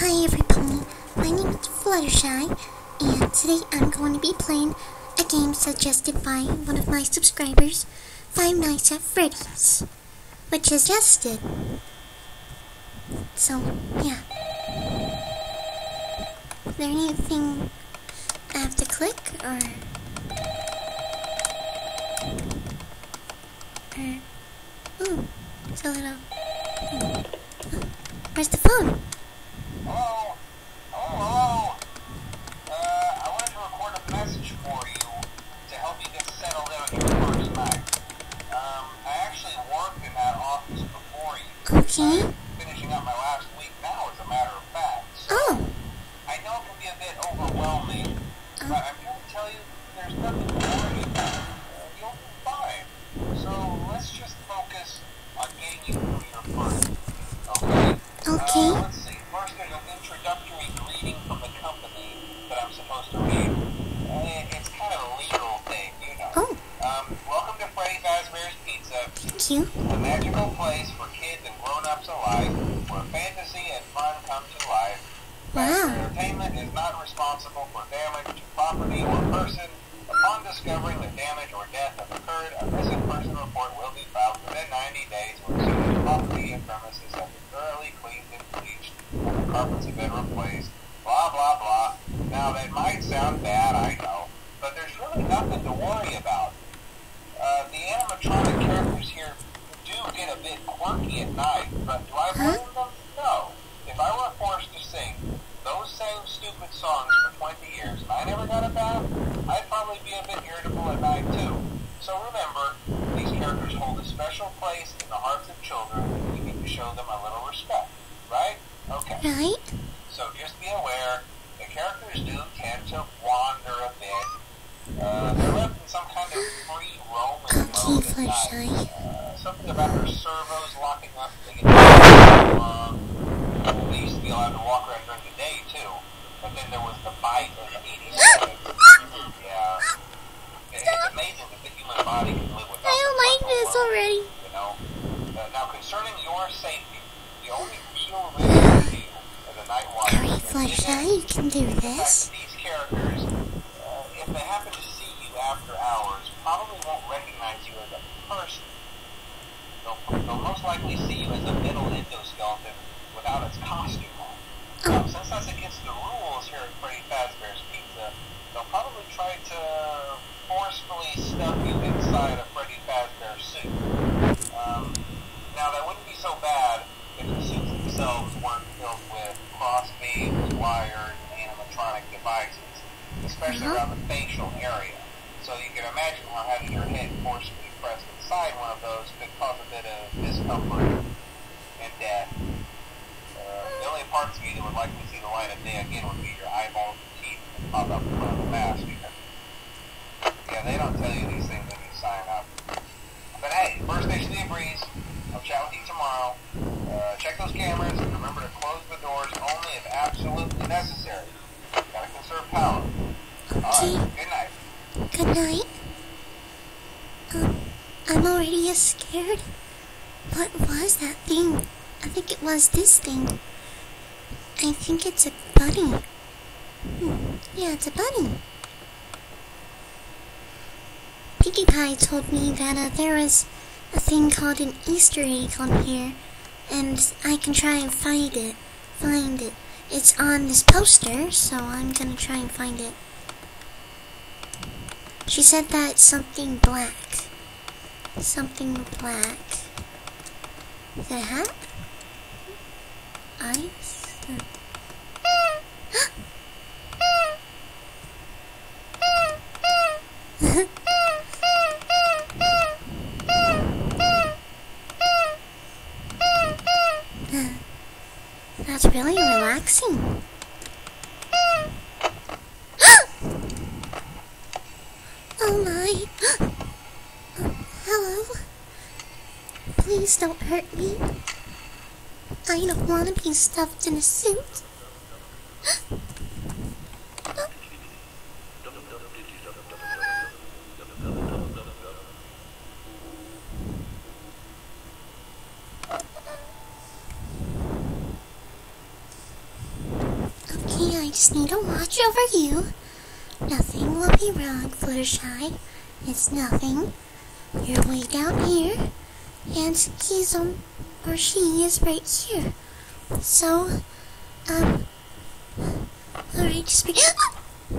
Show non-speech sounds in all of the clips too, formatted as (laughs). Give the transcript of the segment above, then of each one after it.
Hi everybody, my name is Fluttershy, and today I'm going to be playing a game suggested by one of my subscribers, Five Nights at Freddy's, which is suggested. So, yeah. Is there anything I have to click, or... Or... Ooh, it's a little... hmm. Where's the phone? Hello? Hello, hello? Uh, I wanted to record a message for you to help you get settled in on your first night. Um, I actually worked in that office before you. Okay. Finishing up my last week now, as a matter of fact. So Oh, I know it can be a bit overwhelming, but I'm here to tell you there's nothing to worry about. You'll be fine. So let's just focus on getting you through your first okay? Okay. Uh, thank you. a magical place for kids and grown-ups alike, where fantasy and fun come to life. Wow. Entertainment is not responsible for damage to property or person. Upon discovering that damage or death have occurred, a missing person report will be filed within 90 days or as soon as property and premises have been thoroughly cleaned and bleached and the carpets have been replaced. Blah, blah, blah. Now, that might sound bad, I know, but there's really nothing to worry about. Uh, the animatronic characters here do get a bit quirky at night, but do I blame them? No. If I were forced to sing those same songs for 20 years and I never got a bath, I'd probably be a bit irritable at night too. So remember, these characters hold a special place in the hearts of children and we need to show them a little respect, right? Okay. Right? So just be aware, the characters do tend to wander a bit. Uh, they're left in some kind of free roaming mode at night. Uh, something about their servos locking up. They, get uh, they used to be allowed to walk around during the day but then there was the bite of the 87. (laughs) yeah. It- It's amazing that the human body can live without I don't like this already. you know. Uh, now, concerning your safety, the only real risk to you as a night watcher Fluttershy, you can do this. that these characters, uh, if they happen to see you after hours, probably won't recognize you as a person. They'll, they'll most likely see you as a endoskeleton without its costume since that's against the rules here at Freddy Fazbear's Pizza, they'll probably try to forcefully stuff you inside a Freddy Fazbear suit. Um, now, that wouldn't be so bad if the suits themselves weren't filled with cross beams, wires, and animatronic devices, especially Uh-huh. around the facial area. So you can imagine how having your head forcefully pressed inside one of those could cause a bit of discomfort and death. Uh, the only parts of you that would like to see the light of day again would be your eyeballs and teeth that pop up in front of the mask. Yeah, they don't tell you these things when you sign up. But hey, first station of the breeze. I'll chat with you tomorrow. Uh, check those cameras and remember to close the doors only if absolutely necessary. Gotta conserve power. Okay, Alright, good night. good night. Um, I'm already as scared. What was that thing? I think it was this thing. I think it's a bunny. Hmm, yeah, it's a bunny. Pinkie Pie told me that uh, there was a thing called an Easter egg on here, and I can try and find it. Find it. It's on this poster, so I'm gonna try and find it. She said that it's something black. Something black. A hat? Eyes? That's really relaxing. (gasps) Oh my. (gasps) Hello. Please don't hurt me. I don't want to be stuffed in a suit. (gasps) Okay, I just need to watch over you. Nothing will be wrong, Fluttershy. It's nothing. You're way down here, and he's um or she is right here. So, um, alright, just be. Oh, (gasps)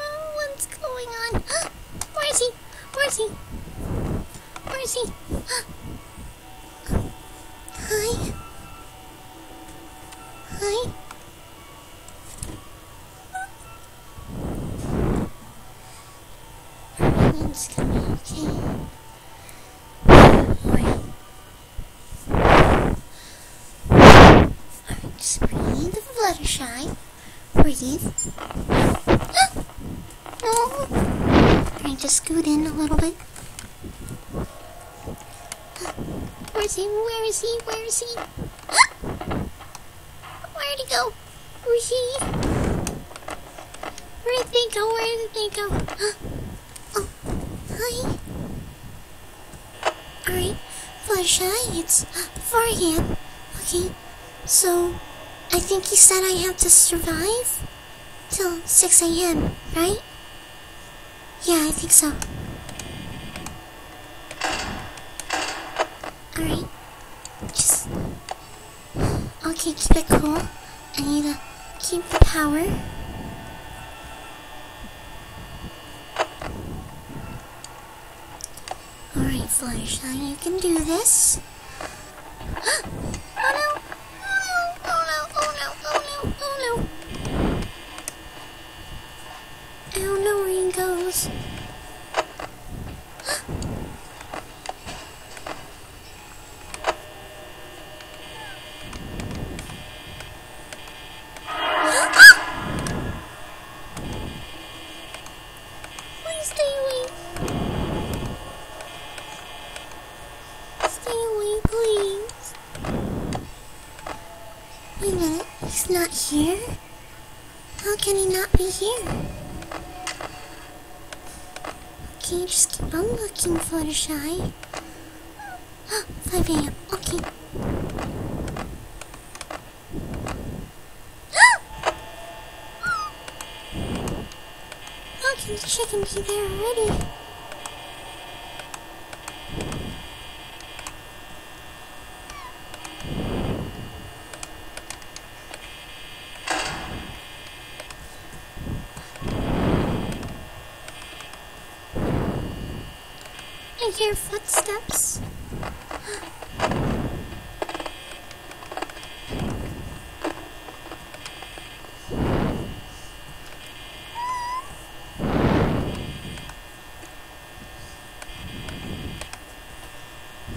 oh, what's going on? (gasps) Where is he? Where is he? Where is he? (gasps) Hi. Hi. Everyone's coming, okay? Alright. Alright, just breathe, Fluttershy. Breathe. no. Alright, just scoot in a little bit. Where's he? Where is he? Where is he? (gasps) Where'd he go? Where's he? Where did they go? Where did they go? (gasps) Oh, hi. Alright, Fluttershy, it's beforehand. Okay, so I think you said I have to survive till 6 a.m., right? Yeah, I think so. Alright. Just. Okay, keep it cool. I need to keep the power. Alright, Fluttershy, you can do this. (gasps) oh no! Oh no! Oh no! Oh no! Oh no! Oh no! I don't know where he goes. Please stay away. Stay away, please. Wait a minute, he's not here? How can he not be here? Okay, just keep on looking, Fluttershy. (gasps) 5 a.m. Okay. (gasps) How can the chicken be there already? Hear footsteps.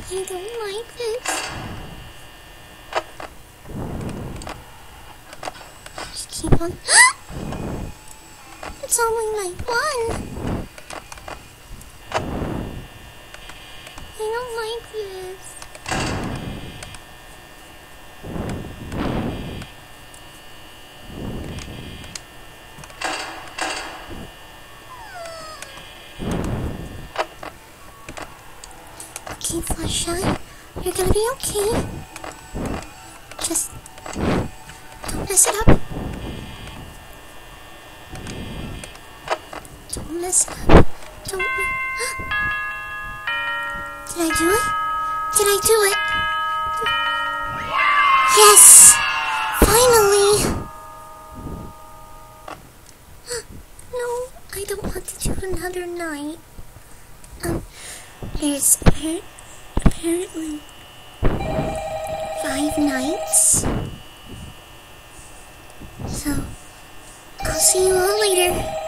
I don't like this. Just keep on. (gasps) it's only like one. I like. Okay, Fluttershy, you're gonna be okay. Just don't mess it up. Don't mess it up. Don't. (gasps) Did I do it? Did I do it? Yes! Finally! (gasps) No, I don't want to do another night. Um, there's appar- apparently five nights. So, I'll see you all later.